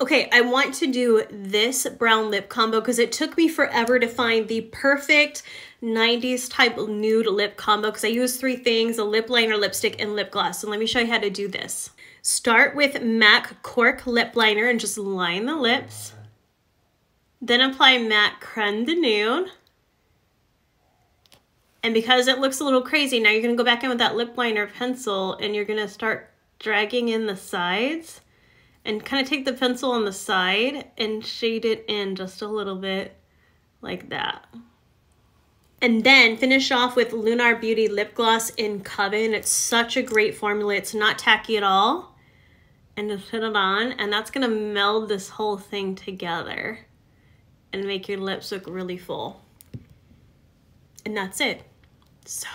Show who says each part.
Speaker 1: Okay, I want to do this brown lip combo because it took me forever to find the perfect 90s type nude lip combo because I use three things, a lip liner, lipstick, and lip gloss. So let me show you how to do this. Start with MAC Cork Lip Liner and just line the lips. Then apply MAC Creme d'Nude. And because it looks a little crazy, now you're to go back in with that lip liner pencil and you're to start dragging in the sides and kind of take the pencil on the side and shade it in just a little bit like that. And then finish off with Lunar Beauty Lip Gloss in Coven. It's such a great formula. It's not tacky at all. And just put it on and that's gonna meld this whole thing together and make your lips look really full. And that's it. So.